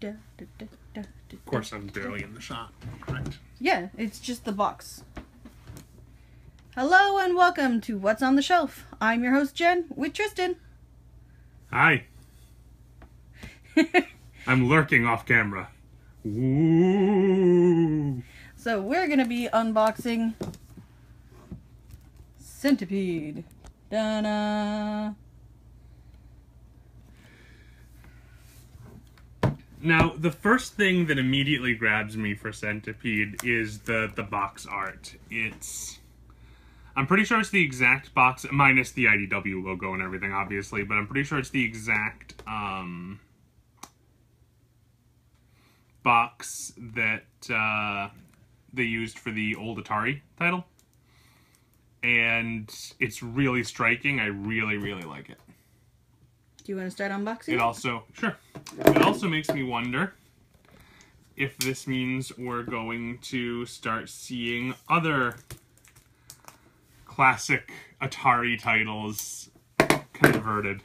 da, da, da, Of course, I'm barely in the shot. Correct. Yeah, it's just the box. Hello and welcome to What's on the Shelf. I'm your host Jen with Tristan. Hi. I'm lurking off camera. Ooh. So we're gonna be unboxing Centipede. Da-na. Now, the first thing that immediately grabs me for Centipede is the the box art. It's I'm pretty sure it's the exact box minus the IDW logo and everything obviously, but I'm pretty sure it's the exact um box that uh they used for the old Atari title. And it's really striking. I really really like it. Do you want to start unboxing? It also sure. It also makes me wonder if this means we're going to start seeing other classic Atari titles converted,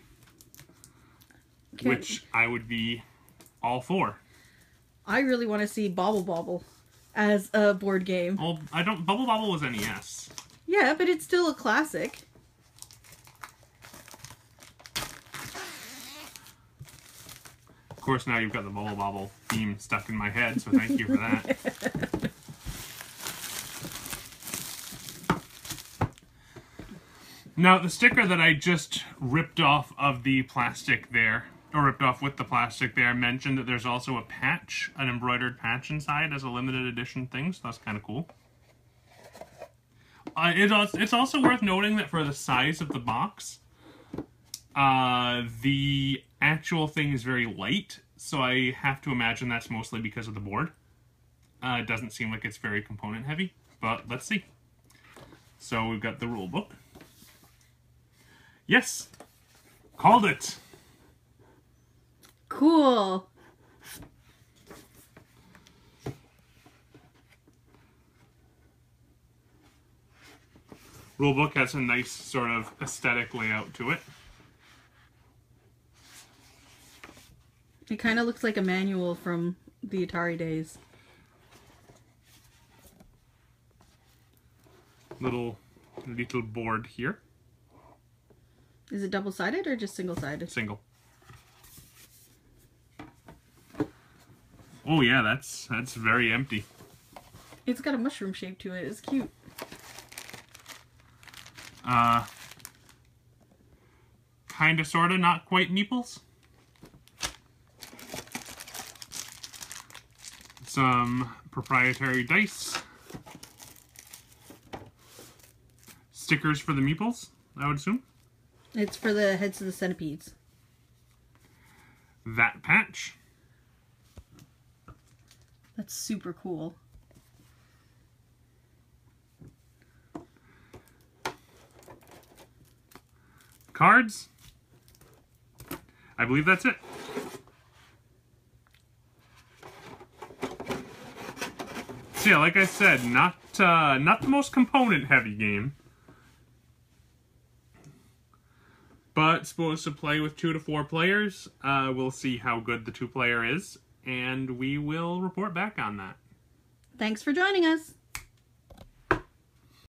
Okay. which I would be all for. I really want to see Bubble Bobble as a board game. Well, I don't. Bubble Bobble was NES. Yeah, but it's still a classic. Course, now you've got the Bubble Bobble theme stuck in my head, so thank you for that. Now, the sticker that I just ripped off of the plastic there, or ripped off with the plastic there, mentioned that there's also a patch, an embroidered patch inside as a limited edition thing, so that's kind of cool. Uh, it, it's also worth noting that for the size of the box, uh, the actual thing is very light, so I have to imagine that's mostly because of the board. Uh, it doesn't seem like it's very component heavy, but let's see. So we've got the rule book. Yes, called it. Cool. Rule book has a nice sort of aesthetic layout to it. It kind of looks like a manual from the Atari days. Little little board here, Is it double sided or just single sided? single. Oh yeah, that's that's very empty. It's got a mushroom shape to it. It's cute. Uh, kinda, sorta, not quite meeples. Some proprietary dice. Stickers for the meeples, I would assume. It's for the heads of the centipedes. That patch. That's super cool. Cards. I believe that's it. Yeah, like I said, not uh, not the most component heavy game, but supposed to play with two to four players. Uh, we'll see how good the two player is, and we will report back on that. Thanks for joining us.